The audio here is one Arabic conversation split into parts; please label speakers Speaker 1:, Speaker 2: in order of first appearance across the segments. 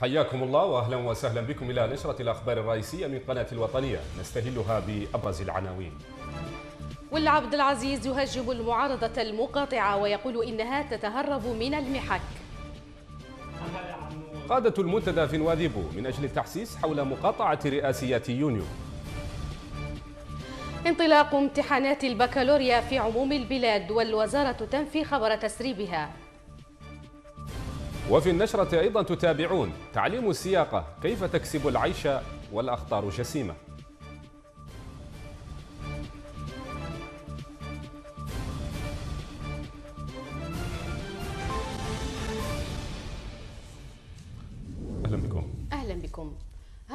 Speaker 1: حياكم الله واهلا وسهلا بكم إلى نشرة الأخبار الرئيسية من قناة الوطنية نستهلها بأبرز العناوين.
Speaker 2: والعبد العزيز يهاجم المعارضة المقاطعة ويقول إنها تتهرب من المحك.
Speaker 1: قادة المنتدى في نواديبو من أجل التحسيس حول مقاطعة رئاسيات يونيو.
Speaker 2: انطلاق امتحانات البكالوريا في عموم البلاد والوزارة تنفي خبر تسريبها.
Speaker 1: وفي النشرة أيضا تتابعون تعليم السياقة كيف تكسب العيش والأخطار جسيمة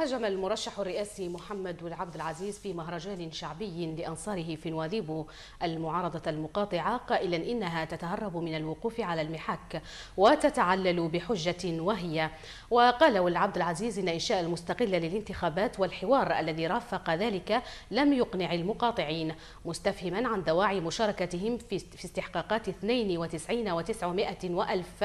Speaker 2: هاجم المرشح الرئاسي محمد العبد العزيز في مهرجان شعبي لأنصاره في نواذيب المعارضة المقاطعة قائلا إنها تتهرب من الوقوف على المحك وتتعلل بحجة وهي. وقال والعبد العزيز إن إنشاء المستقلة للانتخابات والحوار الذي رافق ذلك لم يقنع المقاطعين مستفهما عن دواعي مشاركتهم في استحقاقات 92 و900 وألف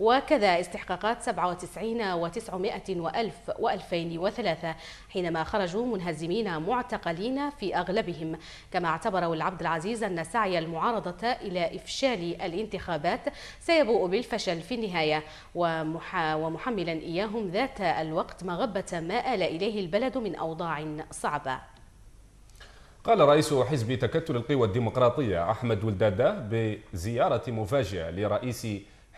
Speaker 2: وكذا استحقاقات 97 و900 وألف و2003 حينما خرجوا منهزمين معتقلين في أغلبهم. كما اعتبر العبد العزيز أن سعي المعارضة إلى إفشال الانتخابات سيبوء بالفشل في النهاية. ومحملا إياهم ذات الوقت مغبة ما آل إليه البلد من أوضاع صعبة.
Speaker 1: قال رئيس حزب تكتل القوى الديمقراطية أحمد ولدادة بزيارة مفاجئة لرئيس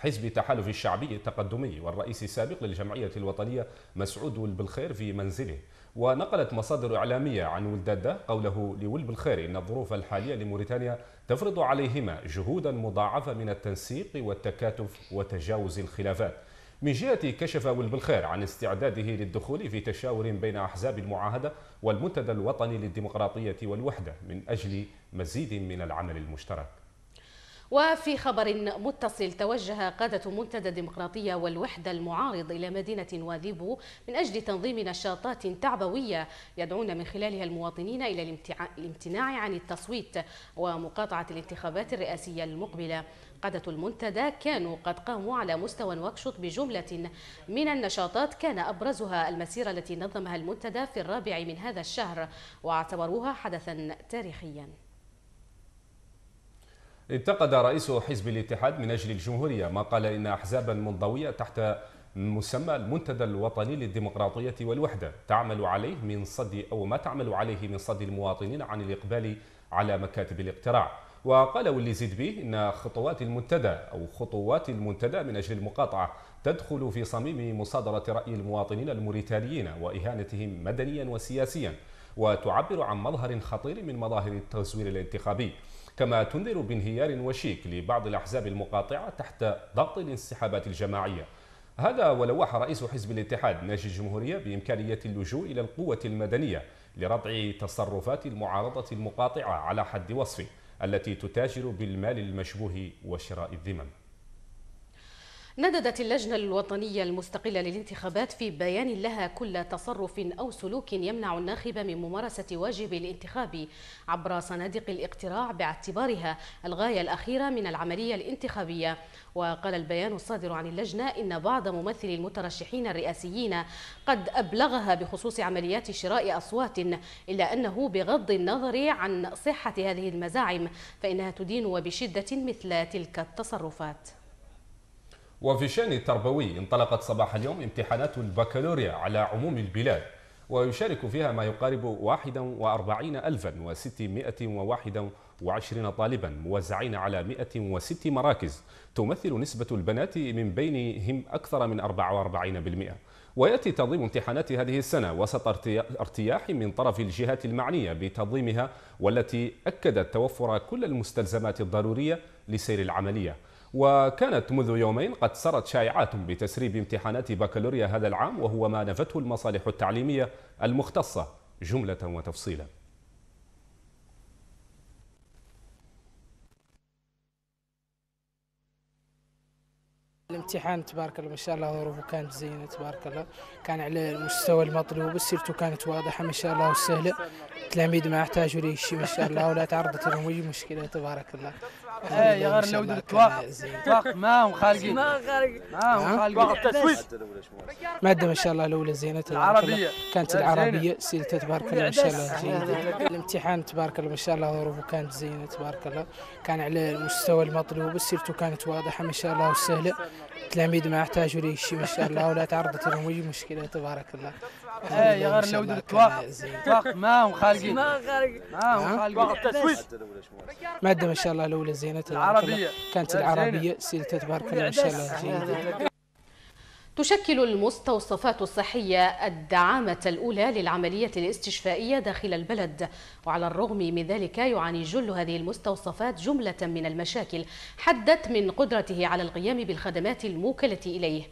Speaker 1: حزب تحالف الشعبي التقدمي والرئيس السابق للجمعية الوطنية مسعود ولبالخير في منزله. ونقلت مصادر إعلامية عن ولدادة قوله لولبالخير إن الظروف الحالية لموريتانيا تفرض عليهما جهودا مضاعفة من التنسيق والتكاتف وتجاوز الخلافات. من جهة كشف ولبالخير عن استعداده للدخول في تشاور بين أحزاب المعاهدة والمنتدى الوطني للديمقراطية والوحدة من أجل مزيد من العمل المشترك.
Speaker 2: وفي خبر متصل توجه قادة منتدى الديمقراطية والوحدة المعارض إلى مدينة واذيبو من أجل تنظيم نشاطات تعبوية يدعون من خلالها المواطنين إلى الامتناع عن التصويت ومقاطعة الانتخابات الرئاسية المقبلة. قادة المنتدى كانوا قد قاموا على مستوى واكشط بجملة من النشاطات كان أبرزها المسيرة التي نظمها المنتدى في الرابع من هذا الشهر واعتبروها حدثا تاريخيا.
Speaker 1: انتقد رئيس حزب الاتحاد من أجل الجمهورية ما قال إن أحزابا منضوية تحت مسمى المنتدى الوطني للديمقراطية والوحدة. تعمل عليه من صد أو ما تعمل عليه من صد المواطنين عن الإقبال على مكاتب الاقتراع. وقال واللي زيد به إن خطوات المنتدى أو خطوات المنتدى من أجل المقاطعة تدخل في صميم مصادرة رأي المواطنين الموريتانيين وإهانتهم مدنيا وسياسيا وتعبر عن مظهر خطير من مظاهر التزوير الانتخابي. كما تنذر بانهيار وشيك لبعض الأحزاب المقاطعة تحت ضغط الانسحابات الجماعية. هذا ولوح رئيس حزب الاتحاد ناجي الجمهورية بإمكانية اللجوء إلى القوة المدنية لردع تصرفات المعارضة المقاطعة على حد وصفه التي تتاجر بالمال المشبوه وشراء الذمم.
Speaker 2: نددت اللجنة الوطنية المستقلة للانتخابات في بيان لها كل تصرف أو سلوك يمنع الناخب من ممارسة واجب الانتخاب عبر صناديق الاقتراع باعتبارها الغاية الأخيرة من العملية الانتخابية. وقال البيان الصادر عن اللجنة إن بعض ممثلي المترشحين الرئاسيين قد أبلغها بخصوص عمليات شراء أصوات إلا أنه بغض النظر عن صحة هذه المزاعم فإنها تدين وبشدة مثل تلك التصرفات.
Speaker 1: وفي الشأن التربوي انطلقت صباح اليوم امتحانات البكالوريا على عموم البلاد ويشارك فيها ما يقارب 41621 طالبا موزعين على 106 مراكز. تمثل نسبة البنات من بينهم أكثر من 44% ويأتي تنظيم امتحانات هذه السنة وسط ارتياح من طرف الجهات المعنية بتنظيمها والتي أكدت توفر كل المستلزمات الضرورية لسير العملية. وكانت منذ يومين قد سرت شائعات بتسريب امتحانات بكالوريا هذا العام وهو ما نفته المصالح التعليمية المختصة. جملة وتفصيلا.
Speaker 3: الامتحان تبارك الله ما شاء الله ظروفه كانت زينة تبارك الله. كان على المستوى المطلوب سيرته كانت واضحة ما شاء الله وسهلة. التلاميذ ما احتاجوا لي شيء ما شاء الله ولا تعرضت لهم أي مشكلة تبارك الله.
Speaker 4: إيه يا غير لو اطلاق اطلاق ما هم خالقين. ما هم خالقين. خالقين.
Speaker 3: مادة ما شاء الله الأولى زينة تبارك الله.
Speaker 4: العربية.
Speaker 3: كانت العربية. سيرتها تبارك الله ما شاء الله الامتحان تبارك الله ما شاء الله ظروفه كانت زينة تبارك الله. كان على المستوى المطلوب سيرته كانت واضحة ما شاء الله وسهلة. التلاميذ ما احتاجوا لي شيء ما شاء الله ولا تعرضت لهم أي مشكلة تبارك الله.
Speaker 4: إيه يا غير لو
Speaker 3: زين.
Speaker 4: اطلاق ما هم خالقين ما هم خالقين ما هم خالقين
Speaker 3: مادة ما شاء الله الأولى زينة تبارك الله.
Speaker 4: العربية.
Speaker 3: كانت العربية سيرتها تبارك الله ما شاء الله جيدة
Speaker 2: تشكل المستوصفات الصحية الدعامة الأولى للعملية الاستشفائية داخل البلد. وعلى الرغم من ذلك يعاني جل هذه المستوصفات جملة من المشاكل حدت من قدرته على القيام بالخدمات الموكلة إليه.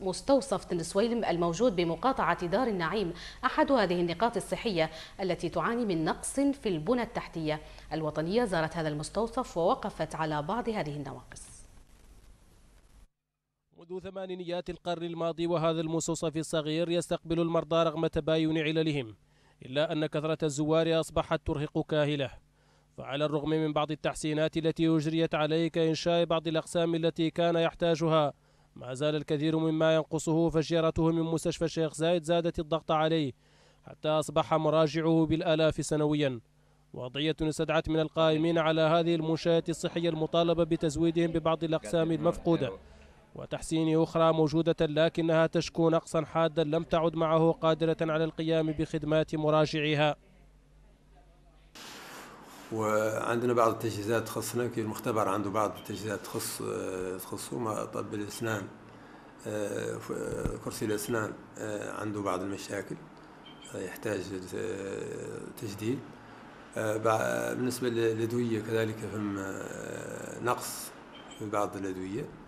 Speaker 2: مستوصف تنسويلم الموجود بمقاطعة دار النعيم أحد هذه النقاط الصحية التي تعاني من نقص في البنى التحتية. الوطنية زارت هذا المستوصف ووقفت على بعض هذه النواقص.
Speaker 5: منذ ثمانينيات القرن الماضي وهذا المستوصف الصغير يستقبل المرضى رغم تباين عللهم إلا أن كثرة الزوار أصبحت ترهق كاهله. فعلى الرغم من بعض التحسينات التي أجريت عليه كإنشاء بعض الأقسام التي كان يحتاجها ما زال الكثير مما ينقصه فجيرته من مستشفى الشيخ زايد زادت الضغط عليه حتى أصبح مراجعه بالآلاف سنويا. وضعية استدعت من القائمين على هذه المنشآت الصحية المطالبة بتزويدهم ببعض الأقسام المفقودة. وتحسين أخرى موجودة لكنها تشكو نقصا حادا لم تعد معه قادرة على القيام بخدمات مراجعيها.
Speaker 6: وعندنا بعض التجهيزات تخصنا كي المختبر عنده بعض التجهيزات تخص تخصه طب الأسنان آه، كرسي الأسنان آه، عنده بعض المشاكل يحتاج تجديد. آه، بالنسبة للأدوية كذلك فهم نقص في بعض الأدوية. آه،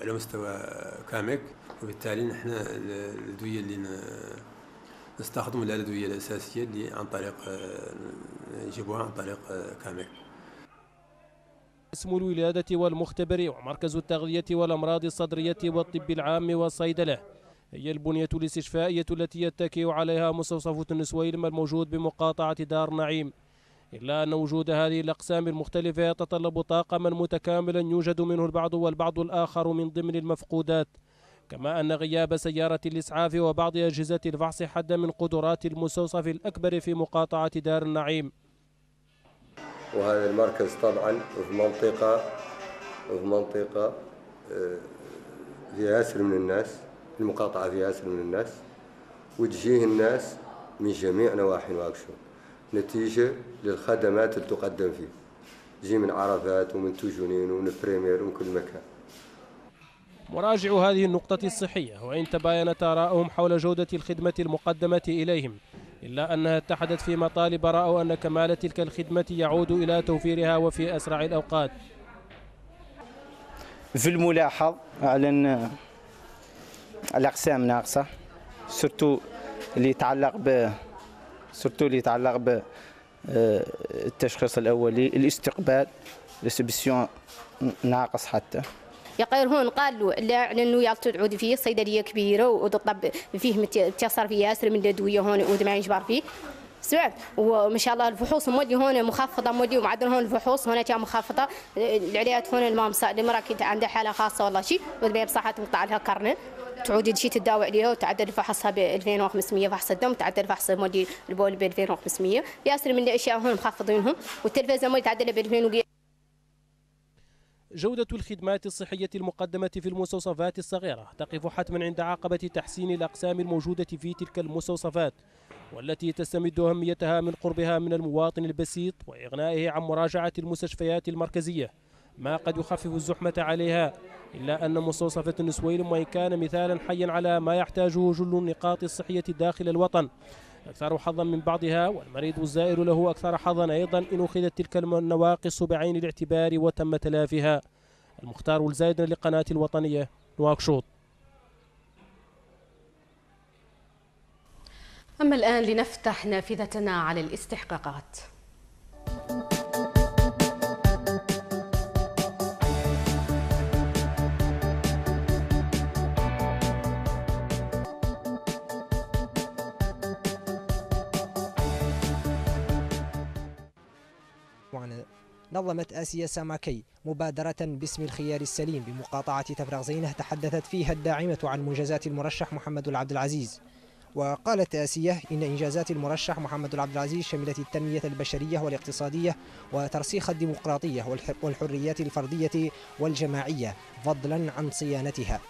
Speaker 6: على مستوى كامك وبالتالي نحن الأدوية اللي نستخدم الأدوية الأساسية اللي عن طريق آه، نجيبوها عن طريق آه، كامك
Speaker 5: اسم الولادة والمختبر ومركز التغذية والأمراض الصدرية والطب العام والصيدلة هي البنية الاستشفائية التي يتكئ عليها مستوصف النسويلم الموجود بمقاطعة دار نعيم. إلا أن وجود هذه الأقسام المختلفة يتطلب طاقما متكاملا يوجد منه البعض والبعض الآخر من ضمن المفقودات كما أن غياب سيارة الإسعاف وبعض أجهزة الفحص حد من قدرات المستوصف الأكبر في مقاطعة دار النعيم.
Speaker 7: وهذا المركز طبعا في منطقة في منطقة آه، فيها ياسر من الناس المقاطعة فيها ياسر من الناس وتجيه الناس من جميع نواحي نواكشوط نتيجة للخدمات اللي تقدم فيه. تجي من عرفات ومن توجونين ومن بريمير ومن كل مكان.
Speaker 5: مراجع هذه النقطة الصحية وإن تباينت آراءهم حول جودة الخدمة المقدمة إليهم إلا أنها اتحدت في مطالب رأوا أن كمال تلك الخدمة يعود إلى توفيرها وفي أسرع الأوقات.
Speaker 8: في الملاحظ على أن الأقسام ناقصة surtout اللي يتعلق ب surtout اللي يتعلق ب آه، الأولي الاستقبال الريسبسيون ناقص حتى.
Speaker 9: يقير هون قالوا لا على انه يالتو تعود فيه صيدلية كبيرة وتطب فيه مت- تصر فيه ياسر من الأدوية هون وما يجبر فيه. سمعت وما شاء الله الفحوص مودي هون مخفضة مودي ومعدل هون الفحوص هنا كان مخفضة. العلاجات هون المامسة المرأة كنت عندها حالة خاصة والله شيء بصحة تقطع لها كرنة. تعود شيء تداوي عليها وتعدل فحصها ب 2500 فحص الدم تعدل فحص مودي البول ب 2500 ياسر من الأشياء هون مخفضينهم والتلفزيون مودي تعدل ب 2000
Speaker 5: جودة الخدمات الصحية المقدمة في المستوصفات الصغيرة تقف حتما عند عقبة تحسين الأقسام الموجودة في تلك المستوصفات والتي تستمد أهميتها من قربها من المواطن البسيط وإغنائه عن مراجعة المستشفيات المركزية. ما قد يخفف الزحمة عليها إلا أن مستوصفة النسويلم وإن كان مثالا حيا على ما يحتاجه جل النقاط الصحية داخل الوطن. أكثر حظا من بعضها والمريض الزائر له أكثر حظا أيضا إن أخذت تلك النواقص بعين الاعتبار وتم تلافيها. المختار الزايد لقناة الوطنية نواكشوط
Speaker 2: أما الآن لنفتح نافذتنا على الاستحقاقات.
Speaker 10: نظمت آسيا ساماكي مبادرة باسم الخيار السليم بمقاطعة تفرغ زينه تحدثت فيها الداعمة عن منجزات المرشح محمد العبد العزيز. وقالت آسيا إن إنجازات المرشح محمد العبد العزيز شملت التنمية البشرية والاقتصادية وترسيخ الديمقراطية والحريات الفردية والجماعية فضلا عن صيانتها.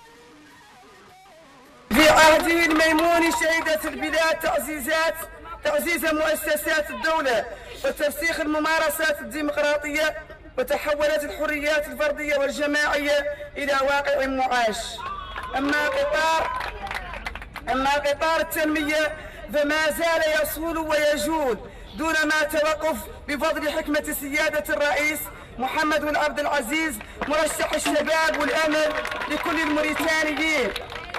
Speaker 11: في عهده الميمون شهدت البلاد تعزيزات تعزيز مؤسسات الدولة وترسيخ الممارسات الديمقراطية وتحولت الحريات الفردية والجماعية إلى واقع معاش. أما قطار أما قطار التنمية فما زال يصول ويجول دون ما توقف بفضل حكمة سيادة الرئيس محمد بن عبد العزيز مرشح الشباب والأمل لكل الموريتانيين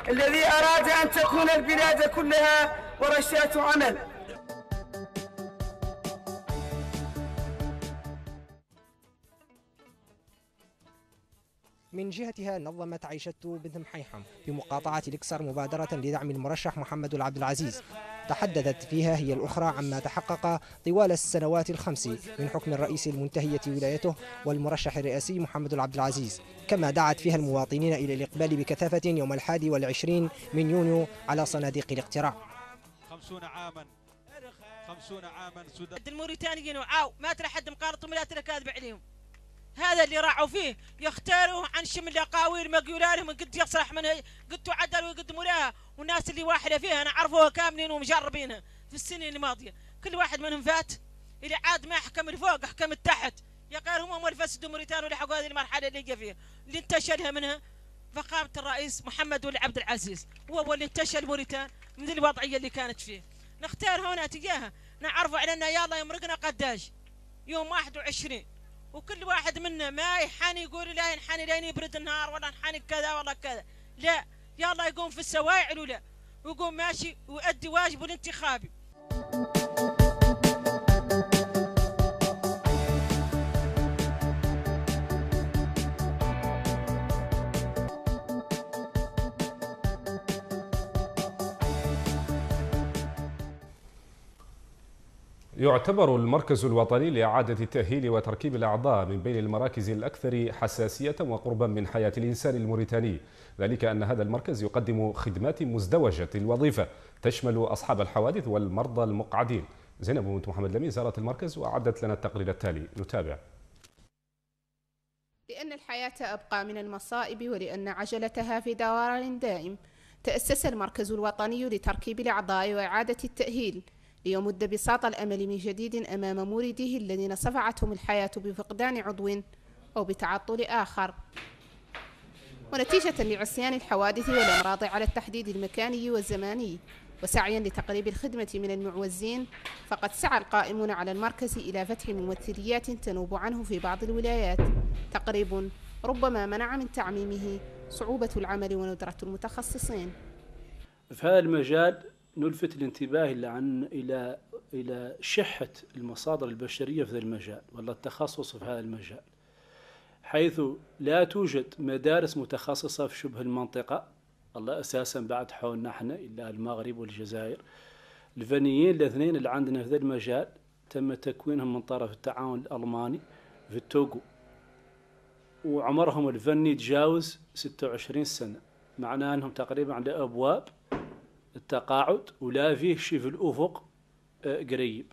Speaker 11: الذي أراد أن تكون البلاد كلها ورشات عمل.
Speaker 10: من جهتها نظمت عيشة بنت محيحم في مقاطعة الإكسر مبادرة لدعم المرشح محمد العبد العزيز. تحدثت فيها هي الأخرى عما تحقق طوال السنوات الخمس من حكم الرئيس المنتهية ولايته والمرشح الرئاسي محمد العبد العزيز. كما دعت فيها المواطنين إلى الإقبال بكثافة يوم الحادي والعشرين من يونيو على صناديق الاقتراع.
Speaker 12: خمسون عاما. خمسون عاما.
Speaker 13: سودان الموريتانيين وعاو ما ترى حد مقارطهم لا ترى كاذب عليهم. هذا اللي راعوا فيه. يختاروا عن شمل ما يقولوا لهم قد يصلح من قد تعدل ويقدموا لها والناس اللي واحدة فيها أنا عرفوها كاملين ومجربينها في السنين الماضية. كل واحد منهم فات. اللي عاد ما حكم الفوق حكم التحت يا قال هم هم الفسد موريتان ولحقوا هذه المرحلة اللي جا فيها. اللي انتشلها منها فقامة الرئيس محمد ولي عبد العزيز. وهو اللي انتشل موريتان من الوضعية اللي كانت فيه. نختار هنا تجاهها نعرفوا علينا يلا يمرقنا قداش. يوم 21 وكل واحد منا ما يحاني يقول لا ينحني لين يبرد النهار ولا نحاني كذا ولا كذا. لا يلا يقوم في السواعل ولا ويقوم ماشي ويؤدي واجبه الانتخابي
Speaker 1: يعتبر المركز الوطني لإعادة التأهيل وتركيب الأعضاء من بين المراكز الأكثر حساسية وقربا من حياة الإنسان الموريتاني. ذلك أن هذا المركز يقدم خدمات مزدوجة الوظيفة تشمل أصحاب الحوادث والمرضى المقعدين. زينب بنت محمد لمين زارت المركز وأعدت لنا التقرير التالي. نتابع.
Speaker 14: لأن الحياة أبقى من المصائب ولأن عجلتها في دوران دائم تأسس المركز الوطني لتركيب الأعضاء وإعادة التأهيل. ليمد بساط الأمل من جديد أمام مورده الذين صفعتهم الحياة بفقدان عضو أو بتعطل آخر. ونتيجة لعصيان الحوادث والأمراض على التحديد المكاني والزماني وسعيا لتقريب الخدمة من المعوزين فقد سعى القائمون على المركز إلى فتح ممثليات تنوب عنه في بعض الولايات. تقريب ربما منع من تعميمه صعوبة العمل وندرة المتخصصين.
Speaker 15: في هذا المجال نلفت الانتباه إلى عن إلى إلى شحة المصادر البشرية في هذا المجال ولا التخصص في هذا المجال. حيث لا توجد مدارس متخصصة في شبه المنطقة الله أساسا بعد حولنا إحنا إلا المغرب والجزائر. الفنيين الاثنين اللي عندنا في هذا المجال تم تكوينهم من طرف التعاون الألماني في التوغو. وعمرهم الفني تجاوز 26 سنة معناه أنهم تقريبا على أبواب التقاعد ولا فيه شيء في الأفق آه، قريب.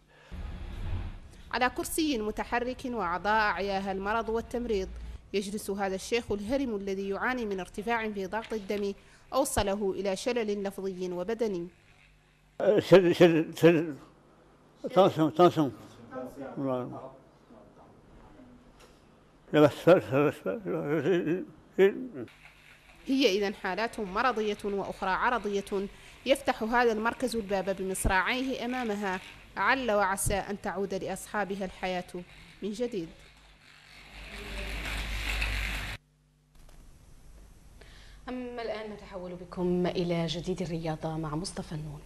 Speaker 14: على كرسي متحرك وأعضاء أعياها المرض والتمريض يجلس هذا الشيخ الهرم الذي يعاني من ارتفاع في ضغط الدم أوصله إلى شلل لفظي وبدني.
Speaker 16: شل شل شل
Speaker 14: هي إذا حالات مرضية وأخرى عرضية يفتح هذا المركز الباب بمصراعيه أمامها. عل وعسى أن تعود لأصحابها الحياة من جديد.
Speaker 2: أما الآن نتحول بكم إلى جديد الرياضة مع مصطفى النون.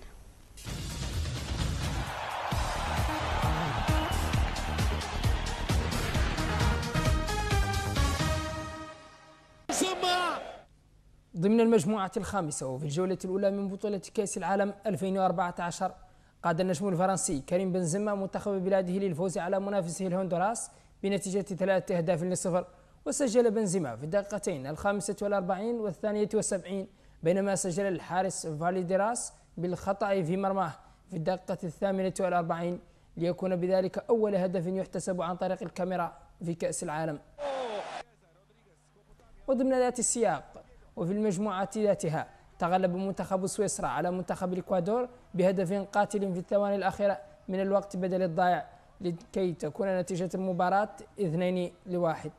Speaker 3: ضمن المجموعة الخامسة وفي الجولة الأولى من بطولة كأس العالم 2014 قاد النجم الفرنسي كريم بنزيما منتخب بلاده للفوز على منافسه الهندوراس بنتيجة ثلاثة أهداف لصفر. وسجل بنزيما في الدقيقتين الخامسة والأربعين والثانية والسبعين بينما سجل الحارس فاليدراس بالخطأ في مرماه في الدقيقة الثامنة والأربعين ليكون بذلك أول هدف يحتسب عن طريق الكاميرا في كأس العالم. وضمن ذات السياق وفي المجموعة ذاتها تغلب منتخب سويسرا على منتخب الإكوادور بهدف قاتل في الثواني الأخيرة من الوقت بدل الضائع لكي تكون نتيجة المباراة اثنين لواحد.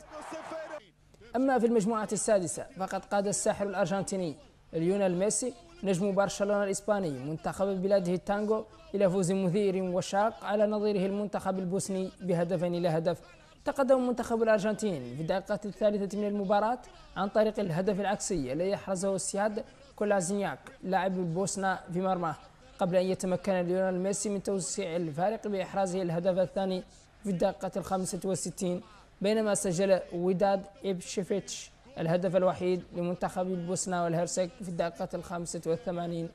Speaker 3: أما في المجموعة السادسة فقد قاد الساحر الأرجنتيني ليونيل ميسي نجم برشلونة الإسباني منتخب بلاده التانغو إلى فوز مثير وشاق على نظيره المنتخب البوسني بهدفين لا هدف تقدم منتخب الأرجنتين في الدقيقة الثالثة من المباراة عن طريق الهدف العكسي الذي أحرزه السياد كولازينياك لاعب البوسنة في مرماه قبل أن يتمكن ليونيل ميسي من توسيع الفارق بإحرازه الهدف الثاني في الدقيقة الخامسة والستين بينما سجل وداد إبشيفيتش الهدف الوحيد لمنتخب البوسنة والهرسك في الدقيقة الخامسة والثمانين.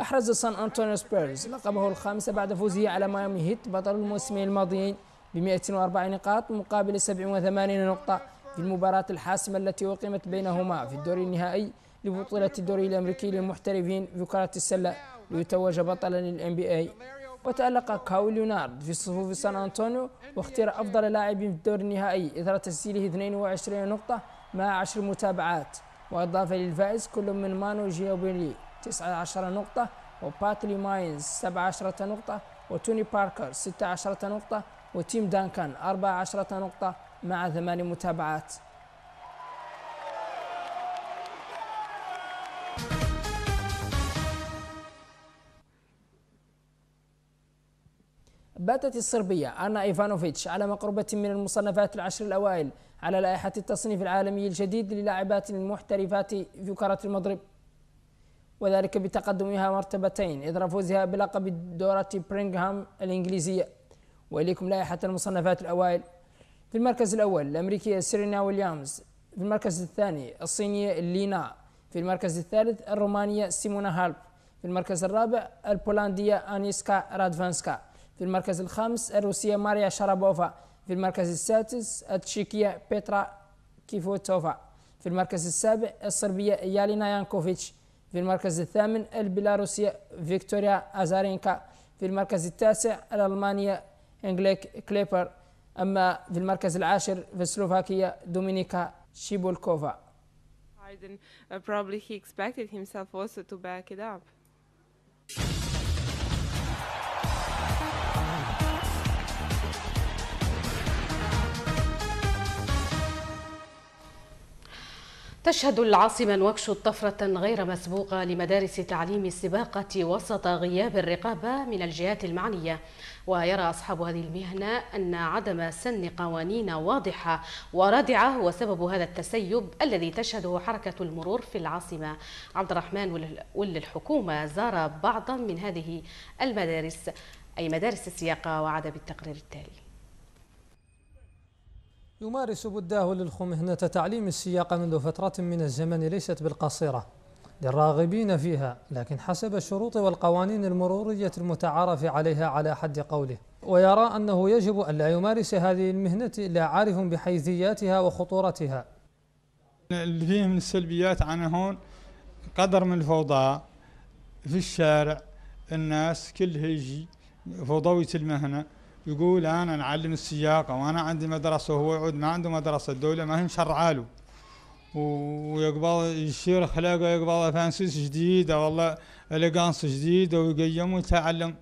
Speaker 3: أحرز سان أنطونيو سبيرز لقبه الخامس بعد فوزه على ميامي هيت بطل الموسمين الماضيين ب 104 نقاط مقابل 87 نقطة في المباراة الحاسمة التي أقيمت بينهما في الدور النهائي لبطولة الدوري الأمريكي للمحترفين في كرة السلة ليتوج بطلا لل NBA وتألق كاواي ليونارد في صفوف سان أنطونيو واختير أفضل لاعب في الدور النهائي إثر تسجيله 22 نقطة مع 10 متابعات. وأضاف للفائز كل من مانو جينوبيلي 19 نقطة وباتي ميلز 17 نقطة وتوني باركر 16 نقطة وتيم دانكان 14 نقطة مع ثمان متابعات. باتت الصربية أنا إيفانوفيتش على مقربة من المصنفات العشر الأوائل على لائحة التصنيف العالمي الجديد للاعبات المحترفات في كرة المضرب. وذلك بتقدمها مرتبتين إثر فوزها بلقب دورة برينغهام الإنجليزية. وإليكم لائحة المصنفات الأوائل. في المركز الأول الأمريكية سيرينا ويليامز. في المركز الثاني الصينية لينا. في المركز الثالث الرومانية سيمونا هالب. في المركز الرابع البولندية أنيسكا رادفانسكا. في المركز الخامس الروسية ماريا شارابوفا. في المركز السادس التشيكية بيترا كفيتوفا في المركز السابع الصربية يالينا يانكوفيتش في المركز الثامن البيلاروسية فيكتوريا أزارينكا. في المركز التاسع الألمانية أنجليك كيربر. أما في المركز العاشر في سلوفاكيا دومينيكا تشيبولكوفا.
Speaker 17: Uh, probably he expected himself also to back it up.
Speaker 2: تشهد العاصمة نواكشوط طفرة غير مسبوقة لمدارس تعليم السباقة وسط غياب الرقابة من الجهات المعنية. ويرى أصحاب هذه المهنة أن عدم سن قوانين واضحة ورادعة هو سبب هذا التسيب الذي تشهده حركة المرور في العاصمة. عبد الرحمن ول الحكومة زار بعضا من هذه المدارس أي مدارس السياقة وعاد بالتقرير التالي.
Speaker 18: يمارس بده للخو مهنة تعليم السياقة منذ فترة من الزمن ليست بالقصيرة. للراغبين فيها لكن حسب الشروط والقوانين المرورية المتعارف عليها على حد قوله. ويرى أنه يجب أن لا يمارس هذه المهنة إلا عارف بحيثياتها وخطورتها.
Speaker 19: اللي فيه من السلبيات عن هون قدر من الفوضى في الشارع. الناس كلها يجي فوضوية المهنة. يقول أنا نعلم السياقه وأنا عندي مدرسة وهو يعود ما عنده مدرسة الدولة ما هي مشرعه له. ويقبل يشير أخلاقه يقبل فانسيس جديدة والله اليجانس جديدة ويقيم ويتعلم.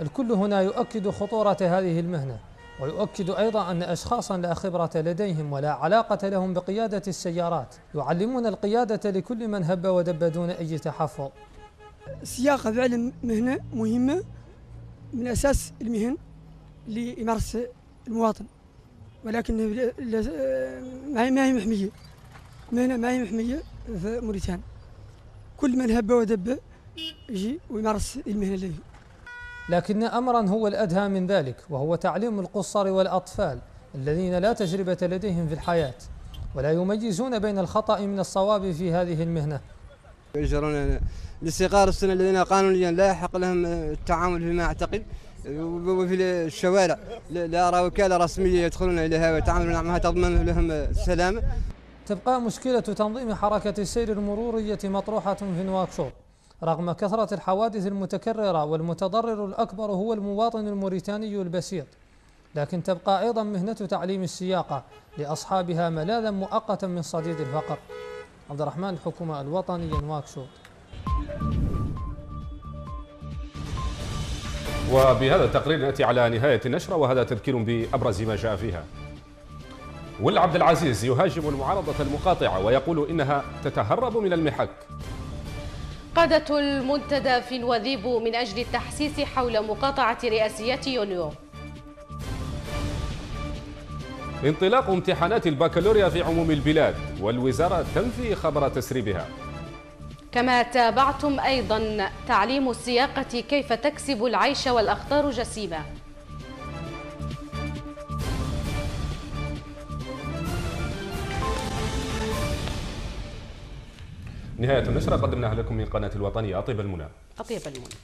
Speaker 18: الكل هنا يؤكد خطورة هذه المهنة ويؤكد أيضا أن اشخاصا لا خبرة لديهم ولا علاقة لهم بقيادة السيارات يعلمون القيادة لكل من هب ودب دون أي تحفظ.
Speaker 20: السياقه فعلا مهنة مهمة من أساس المهن. يمارس المواطن. ولكن ما هي محمية. ما هي محمية في موريتان. كل من هب ودب يجي ويمارس المهنة اللي
Speaker 18: لكن امرا هو الأدهى من ذلك وهو تعليم القصر والأطفال الذين لا تجربة لديهم في الحياة ولا يميزون بين الخطأ من الصواب في هذه المهنة.
Speaker 7: يجرون لصغار السن الذين قانونيا لا يحق لهم التعامل فيما أعتقد. وفي الشوارع. لا أرى وكالة رسمية يدخلون إليها ويتعاملون معها تضمن لهم السلامة
Speaker 18: تبقى مشكلة تنظيم حركة السير المرورية مطروحة في نواكشوط. رغم كثرة الحوادث المتكررة والمتضرر الأكبر هو المواطن الموريتاني البسيط. لكن تبقى أيضا مهنة تعليم السياقة لأصحابها ملاذا مؤقتا من صديد الفقر. عبد الرحمن الحكومة الوطنية نواكشوط.
Speaker 1: وبهذا التقرير نأتي على نهاية النشرة وهذا تذكير بأبرز ما جاء فيها. ول عبد العزيز يهاجم المعارضة المقاطعة ويقول إنها تتهرب من المحك.
Speaker 2: قادة المنتدى في نواذيب من أجل التحسيس حول مقاطعة رئاسيات يونيو
Speaker 1: انطلاق امتحانات البكالوريا في عموم البلاد والوزارة تنفي خبر تسريبها
Speaker 2: كما تابعتم أيضا تعليم السياقة كيف تكسب العيش والأخطار جسيمة
Speaker 1: نهاية النشرة قدمناها لكم من قناة الوطنية أطيب المنى.
Speaker 2: أطيب المنى.